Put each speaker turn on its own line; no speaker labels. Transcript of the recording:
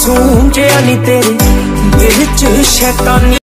ਮਾਸੂਮ ਜਿਹਾ ਨਹੀਂ ਤੇਰੇ ਦਿਲ 'ਚ ਸ਼ੈਤਾਨੀ